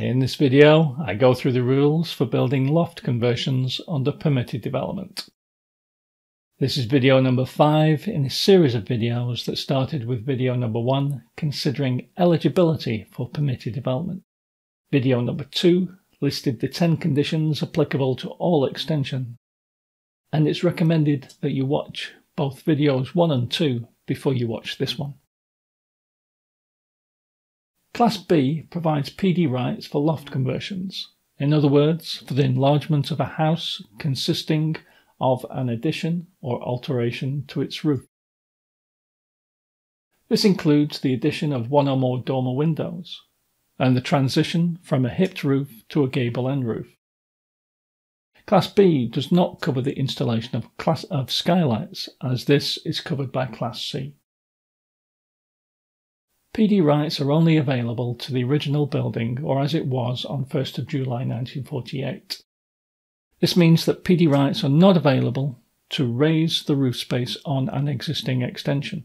In this video, I go through the rules for building loft conversions under permitted development. This is video number 5 in a series of videos that started with video number 1 considering eligibility for permitted development. Video number 2 listed the 10 conditions applicable to all extension, and it's recommended that you watch both videos 1 and 2 before you watch this one. Class B provides PD rights for loft conversions, in other words, for the enlargement of a house consisting of an addition or alteration to its roof. This includes the addition of one or more dormer windows and the transition from a hipped roof to a gable end roof. Class B does not cover the installation of, class, of skylights as this is covered by Class C. PD rights are only available to the original building or as it was on 1st of July 1948. This means that PD rights are not available to raise the roof space on an existing extension.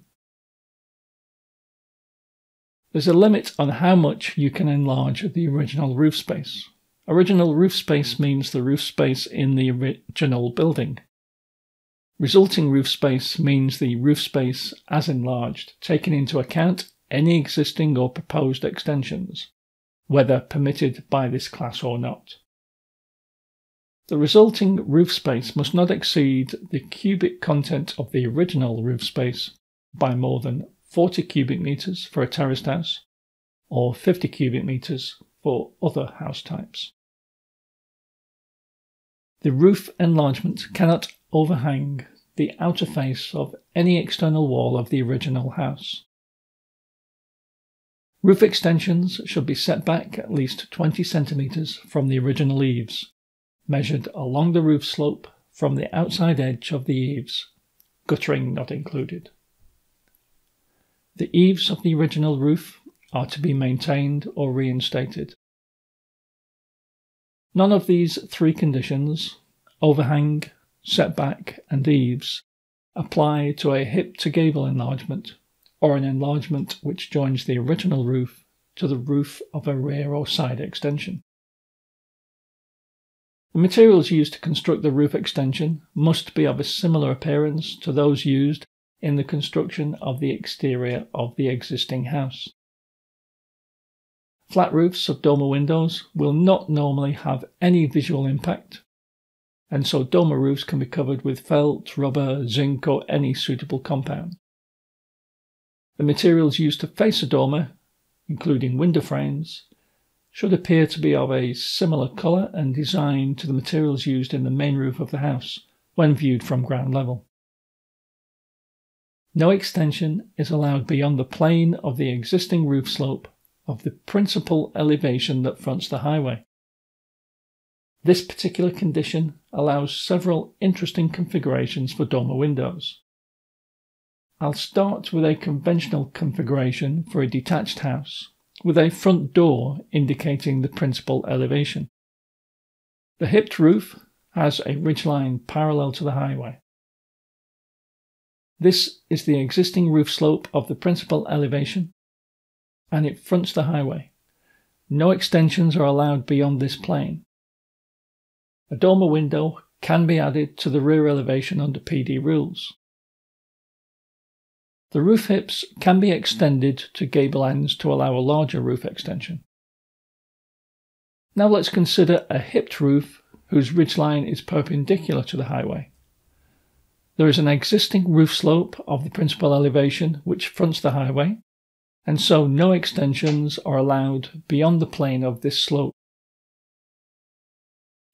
There's a limit on how much you can enlarge the original roof space. Original roof space means the roof space in the original building. Resulting roof space means the roof space as enlarged, taken into account any existing or proposed extensions, whether permitted by this class or not. The resulting roof space must not exceed the cubic content of the original roof space by more than 40 cubic meters for a terraced house or 50 cubic meters for other house types. The roof enlargement cannot overhang the outer face of any external wall of the original house. Roof extensions should be set back at least 20 centimetres from the original eaves, measured along the roof slope from the outside edge of the eaves, guttering not included. The eaves of the original roof are to be maintained or reinstated. None of these three conditions, overhang, setback, and eaves, apply to a hip to gable enlargement or an enlargement which joins the original roof to the roof of a rear or side extension. The materials used to construct the roof extension must be of a similar appearance to those used in the construction of the exterior of the existing house. Flat roofs of dormer windows will not normally have any visual impact, and so dormer roofs can be covered with felt, rubber, zinc, or any suitable compound. The materials used to face a dormer, including window frames, should appear to be of a similar colour and design to the materials used in the main roof of the house when viewed from ground level. No extension is allowed beyond the plane of the existing roof slope of the principal elevation that fronts the highway. This particular condition allows several interesting configurations for dormer windows. I'll start with a conventional configuration for a detached house, with a front door indicating the principal elevation. The hipped roof has a ridgeline parallel to the highway. This is the existing roof slope of the principal elevation, and it fronts the highway. No extensions are allowed beyond this plane. A dormer window can be added to the rear elevation under PD rules. The roof hips can be extended to gable ends to allow a larger roof extension. Now let's consider a hipped roof whose ridgeline is perpendicular to the highway. There is an existing roof slope of the principal elevation which fronts the highway, and so no extensions are allowed beyond the plane of this slope.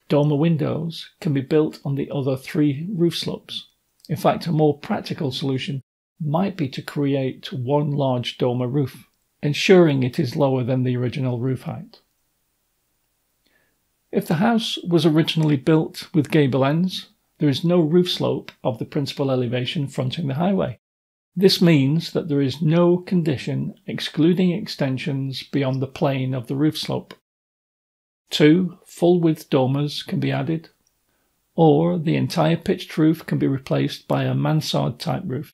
Dormer windows can be built on the other three roof slopes. In fact, a more practical solution might be to create one large dormer roof, ensuring it is lower than the original roof height. If the house was originally built with gable ends, there is no roof slope of the principal elevation fronting the highway. This means that there is no condition excluding extensions beyond the plane of the roof slope. Two full width dormers can be added, or the entire pitched roof can be replaced by a mansard type roof.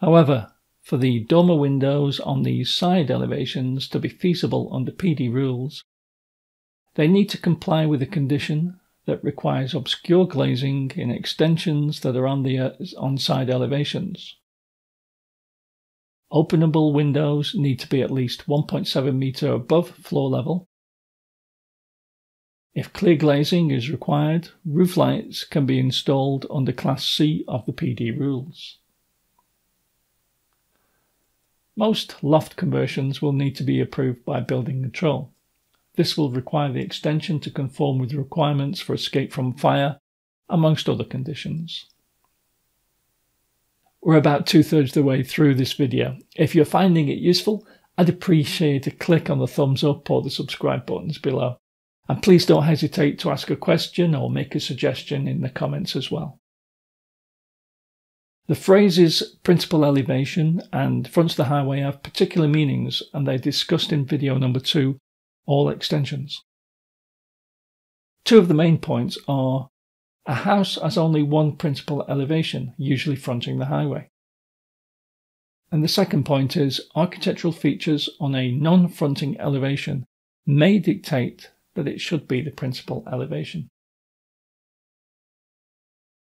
However, for the dormer windows on these side elevations to be feasible under PD rules, they need to comply with a condition that requires obscure glazing in extensions that are on the uh, on side elevations. Openable windows need to be at least 1.7 meter above floor level. If clear glazing is required, roof lights can be installed under Class C of the PD rules. Most loft conversions will need to be approved by building control. This will require the extension to conform with requirements for escape from fire, amongst other conditions. We're about two thirds the way through this video. If you're finding it useful, I'd appreciate a click on the thumbs up or the subscribe buttons below. And please don't hesitate to ask a question or make a suggestion in the comments as well. The phrases principal elevation and fronts the highway have particular meanings and they're discussed in video number two, all extensions. Two of the main points are a house has only one principal elevation, usually fronting the highway. And the second point is architectural features on a non fronting elevation may dictate that it should be the principal elevation.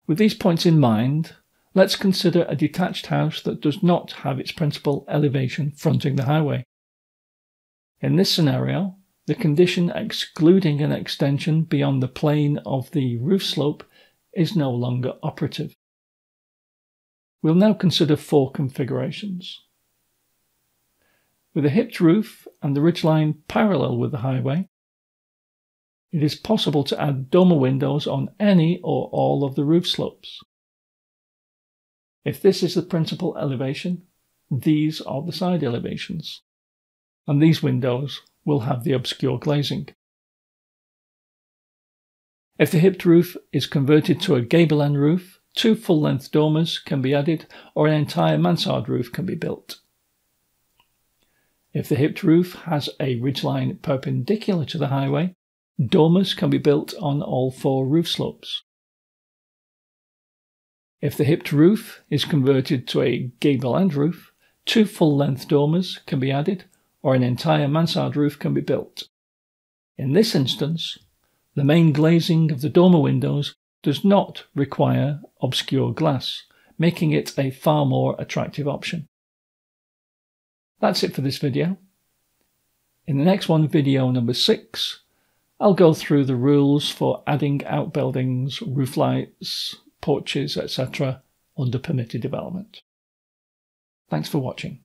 With these points in mind, Let's consider a detached house that does not have its principal elevation fronting the highway. In this scenario, the condition excluding an extension beyond the plane of the roof slope is no longer operative. We'll now consider four configurations. With a hipped roof and the ridgeline parallel with the highway, it is possible to add dormer windows on any or all of the roof slopes. If this is the principal elevation, these are the side elevations. And these windows will have the obscure glazing. If the hipped roof is converted to a gable end roof, two full length dormers can be added or an entire mansard roof can be built. If the hipped roof has a ridgeline perpendicular to the highway, dormers can be built on all four roof slopes. If the hipped roof is converted to a gable end roof, two full length dormers can be added or an entire mansard roof can be built. In this instance, the main glazing of the dormer windows does not require obscure glass, making it a far more attractive option. That's it for this video. In the next one, video number 6, I'll go through the rules for adding outbuildings, roof lights, porches, etc., under permitted development. Thanks for watching.